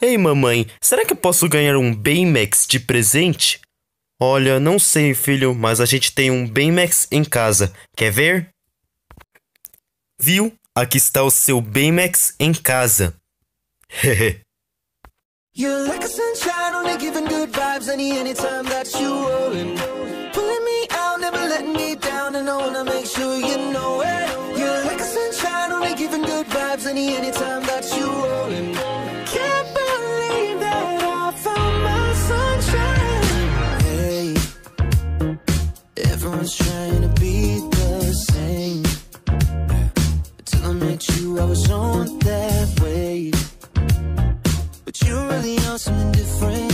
Ei, mamãe, será que eu posso ganhar um Baymax de presente? Olha, não sei, filho, mas a gente tem um Baymax em casa. Quer ver? Viu? Aqui está o seu Baymax em casa. Hehe. You're like a sunshine, only giving good vibes any anytime that you rollin'. I was on that wave. But you really are something different.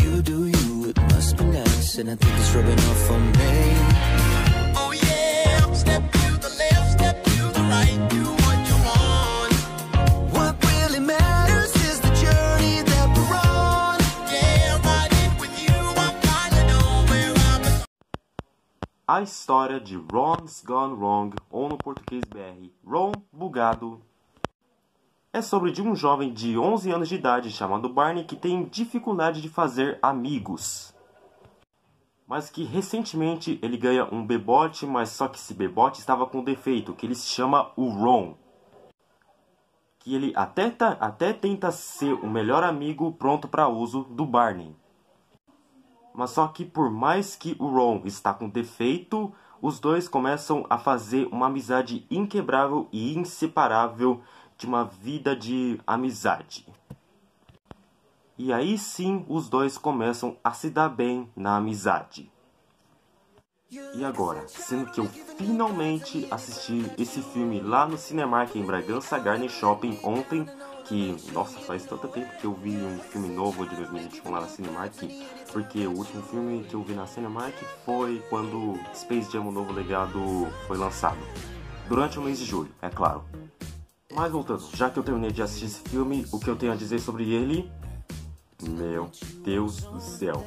You do you, it must be nice. And I think it's rubbing off on me. A história de Ron's Gone Wrong, ou no português BR, Ron Bugado, é sobre de um jovem de 11 anos de idade chamado Barney que tem dificuldade de fazer amigos. Mas que recentemente ele ganha um bebote, mas só que esse bebote estava com defeito, que ele se chama o Ron. Que ele até, tá- até tenta ser o melhor amigo pronto para uso do Barney. Mas só que por mais que o Ron está com defeito, os dois começam a fazer uma amizade inquebrável e inseparável de uma vida de amizade. E aí sim os dois começam a se dar bem na amizade. E agora, sendo que eu finalmente assisti esse filme lá no Cinemark em Bragança Garden Shopping ontem, que, nossa, faz tanto tempo que eu vi um filme novo de 2021 lá na Cinemark, porque o último filme que eu vi na Cinemark foi quando Space Jam o Novo Legado foi lançado. Durante o mês de julho, é claro. Mas voltando, já que eu terminei de assistir esse filme, o que eu tenho a dizer sobre ele? Meu Deus do céu.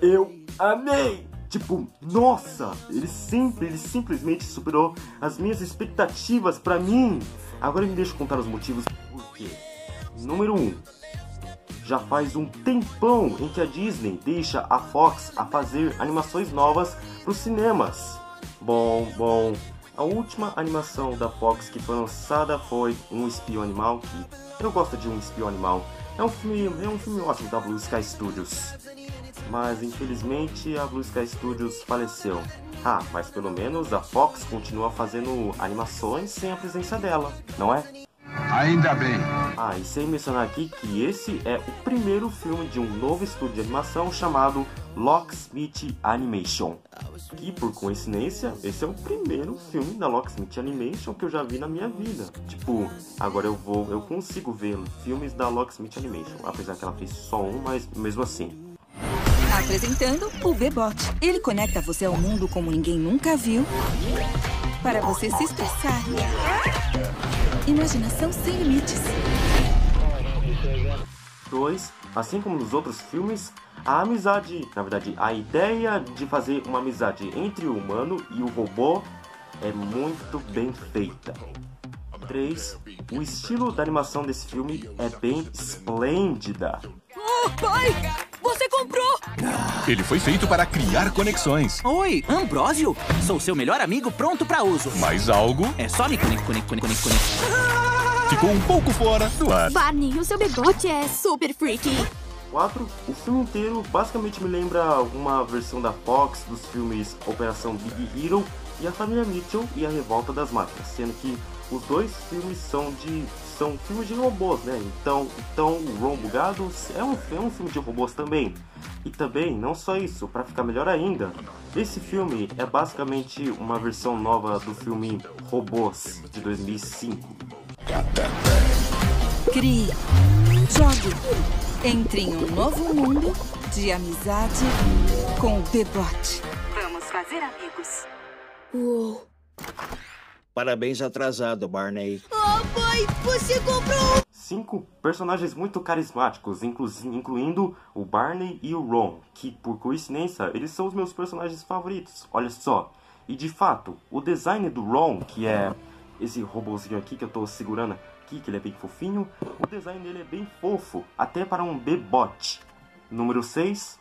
Eu amei! Tipo, nossa, ele sempre, ele simplesmente superou as minhas expectativas pra mim. Agora me deixa contar os motivos por quê. Número 1. Um, já faz um tempão em que a Disney deixa a Fox a fazer animações novas para os cinemas. Bom, bom. A última animação da Fox que foi lançada foi Um Espião Animal, que eu gosto de Um Espião Animal. É um filme, é um filme ótimo da Blue Sky Studios. Mas infelizmente a Blue Sky Studios faleceu. Ah, mas pelo menos a Fox continua fazendo animações sem a presença dela, não é? Ainda bem. Ah, e sem mencionar aqui que esse é o primeiro filme de um novo estúdio de animação chamado Locksmith Animation. Que por coincidência, esse é o primeiro filme da Locksmith Animation que eu já vi na minha vida. Tipo, agora eu vou, eu consigo ver filmes da Locksmith Animation, apesar que ela fez só um, mas mesmo assim. Apresentando o Bebot. Ele conecta você ao mundo como ninguém nunca viu. Para você se expressar. Imaginação sem limites. 2. Assim como nos outros filmes, a amizade, na verdade, a ideia de fazer uma amizade entre o humano e o robô é muito bem feita. 3. O estilo da animação desse filme é bem esplêndida. Pai! Você comprou! Ele foi feito para criar conexões, Oi, Ambrósio. Sou seu melhor amigo pronto pra uso. mas algo É só me conectar, conectar, conectar, conectar. ficou um pouco fora do ar. Barney, o seu bebote é super freaky. 4. O filme inteiro basicamente me lembra uma versão da Fox dos filmes Operação Big Hero e A Família Mitchell e A Revolta das Máquinas, sendo que os dois filmes são de são filmes de robôs, né? Então, então o Ron Bugado é um, é um filme de robôs também. E também, não só isso, para ficar melhor ainda, esse filme é basicamente uma versão nova do filme Robôs de 2005. Crie. Jogue. Entre em um novo mundo de amizade com o Bebot. Vamos fazer amigos. Uou. Parabéns atrasado, Barney. Oh, pai, você comprou! Cinco personagens muito carismáticos, inclu- incluindo o Barney e o Ron, que por coincidência eles são os meus personagens favoritos. Olha só. E de fato, o design do Ron, que é esse robozinho aqui que eu tô segurando, aqui, que ele é bem fofinho. O design dele é bem fofo, até para um bebot. Número 6.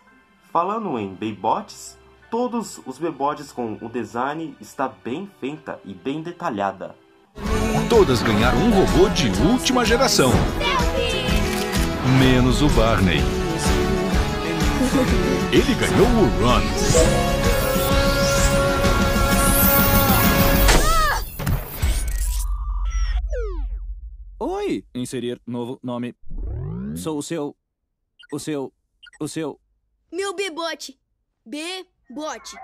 Falando em bebots, todos os bebots com o design está bem feita e bem detalhada. Todas ganharam um robô de última geração. Menos o Barney. Ele ganhou o Ron. Oi! Inserir novo nome. Sou o seu. O seu. O seu. Meu bebote. Bebote.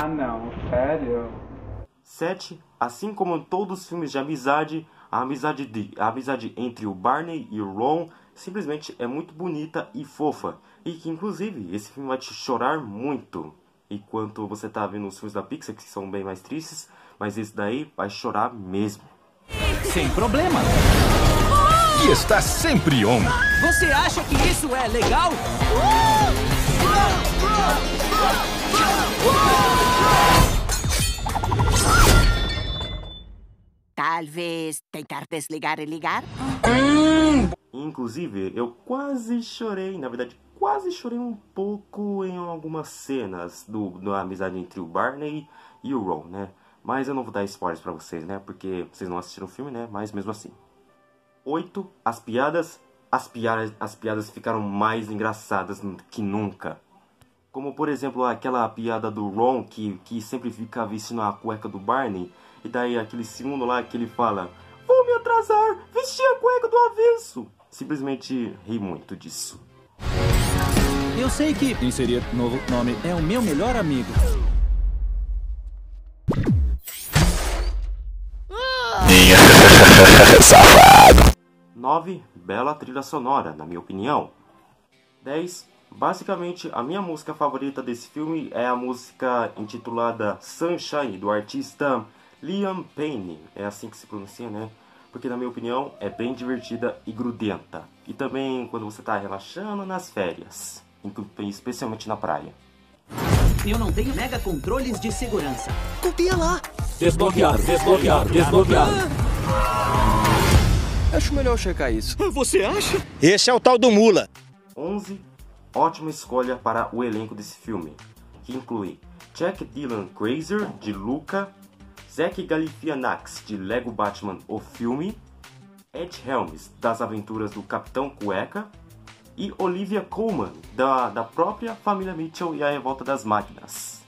Ah, não, sério? 7. Assim como em todos os filmes de amizade, a amizade, de, a amizade entre o Barney e o Ron simplesmente é muito bonita e fofa. E que, inclusive, esse filme vai te chorar muito. Enquanto você tá vendo os filmes da Pixar, que são bem mais tristes, mas esse daí vai chorar mesmo. Sem problema. E está sempre on. Você acha que isso é legal? Talvez tentar desligar e ligar? Inclusive, eu quase chorei, na verdade, quase chorei um pouco em algumas cenas do, da amizade entre o Barney e o Ron, né? Mas eu não vou dar spoilers pra vocês, né? Porque vocês não assistiram o filme, né? Mas mesmo assim. 8. As piadas. As piadas, as piadas ficaram mais engraçadas que nunca. Como, por exemplo, aquela piada do Ron que, que sempre fica vestindo a cueca do Barney. E daí aquele segundo lá que ele fala: Vou me atrasar, vesti a cueca do avesso. Simplesmente ri muito disso. Eu sei que inserir novo nome é o meu melhor amigo. 9. Bela trilha sonora, na minha opinião. 10. Basicamente, a minha música favorita desse filme é a música intitulada Sunshine, do artista Liam Payne. É assim que se pronuncia, né? Porque, na minha opinião, é bem divertida e grudenta. E também quando você está relaxando nas férias, especialmente na praia. Eu não tenho mega controles de segurança. Copia lá. Desbloquear, desbloquear, desbloquear. Acho melhor checar isso. Você acha? Esse é o tal do Mula. 11. Ótima escolha para o elenco desse filme, que inclui Jack Dylan Grazer, de Luca, Zach Galifianakis, de Lego Batman O Filme, Ed Helms, das Aventuras do Capitão Cueca, e Olivia Colman, da, da própria família Mitchell e a Revolta das Máquinas.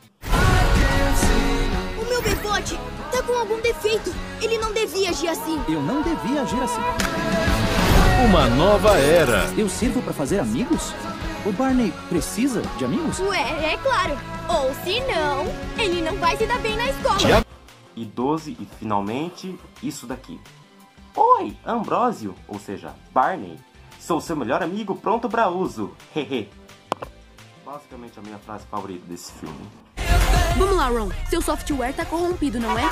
O meu bebote tá com algum defeito. Ele não devia agir assim. Eu não devia agir assim. Uma nova era. Eu sirvo pra fazer amigos? O Barney precisa de amigos? Ué, é claro. Ou se não, ele não vai se dar bem na escola. E 12, e finalmente, isso daqui. Oi, Ambrósio, ou seja, Barney. Sou seu melhor amigo pronto para uso. Hehe. Basicamente a minha frase favorita desse filme. Vamos lá, Ron. Seu software tá corrompido, não é?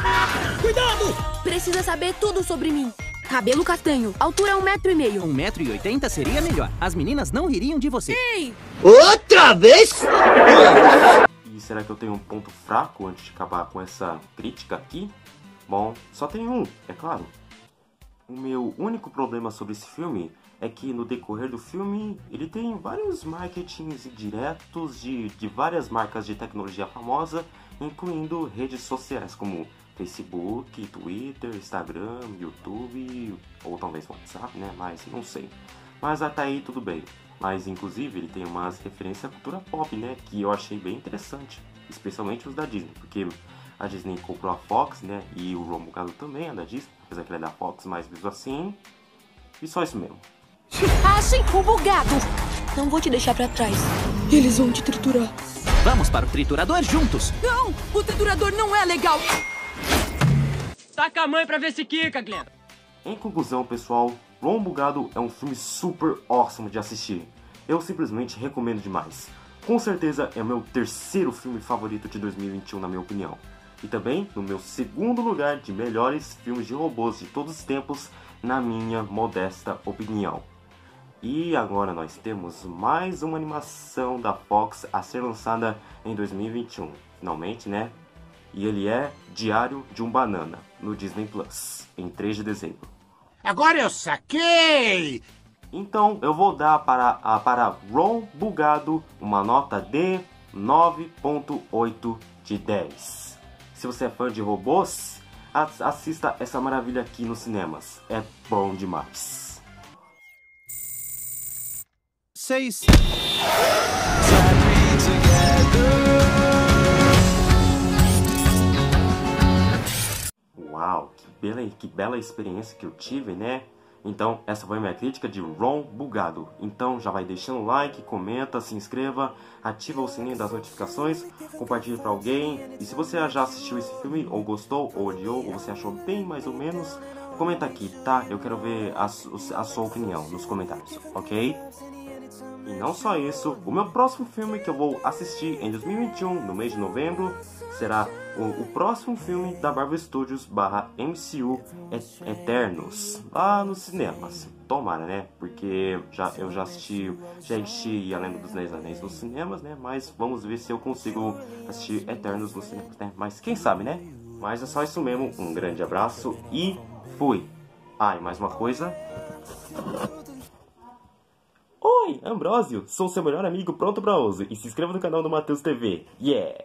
Cuidado! Precisa saber tudo sobre mim. Cabelo castanho, altura um metro e meio. Um metro e oitenta seria melhor. As meninas não ririam de você. Ei! Outra vez? E será que eu tenho um ponto fraco antes de acabar com essa crítica aqui? Bom, só tem um, é claro. O meu único problema sobre esse filme é que no decorrer do filme ele tem vários marketings diretos de, de várias marcas de tecnologia famosa, incluindo redes sociais como Facebook, Twitter, Instagram, YouTube, ou talvez WhatsApp, né? Mas não sei. Mas até aí tudo bem. Mas inclusive ele tem umas referências à cultura pop, né? Que eu achei bem interessante. Especialmente os da Disney, porque a Disney comprou a Fox, né? E o Ron Bugado também é da Disney, apesar que ele é da Fox, mas mesmo assim. E só isso mesmo. Achem o bugado! Não vou te deixar pra trás. Eles vão te triturar. Vamos para o triturador juntos. Não! O triturador não é legal! Taca a mãe pra ver se quica, Glenn. Em conclusão, pessoal, Ron Bugado é um filme super awesome de assistir. Eu simplesmente recomendo demais. Com certeza é o meu terceiro filme favorito de 2021, na minha opinião. E também no meu segundo lugar de melhores filmes de robôs de todos os tempos, na minha modesta opinião. E agora nós temos mais uma animação da Fox a ser lançada em 2021. Finalmente, né? e ele é Diário de um Banana, no Disney Plus, em 3 de dezembro. Agora eu saquei! Então eu vou dar para, a, para Ron Bugado uma nota de 9.8 de 10. Se você é fã de robôs, assista essa maravilha aqui nos cinemas. É bom demais. 6 que bela experiência que eu tive, né? Então, essa foi a minha crítica de Ron Bugado. Então, já vai deixando o like, comenta, se inscreva, ativa o sininho das notificações, compartilhe para alguém. E se você já assistiu esse filme, ou gostou, ou odiou, ou você achou bem mais ou menos, comenta aqui, tá? Eu quero ver a, a sua opinião nos comentários, ok? E não só isso, o meu próximo filme que eu vou assistir em 2021, no mês de novembro, será o, o próximo filme da Marvel Studios barra MCU Et- Eternos, lá nos cinemas. Tomara, né? Porque já, eu já assisti, já assisti A Lenda dos Dez Anéis nos cinemas, né? Mas vamos ver se eu consigo assistir Eternos nos cinemas, né? Mas quem sabe, né? Mas é só isso mesmo, um grande abraço e fui! Ah, e mais uma coisa, Oi, Ambrósio, sou seu melhor amigo pronto pra uso e se inscreva no canal do Matheus TV. Yeah!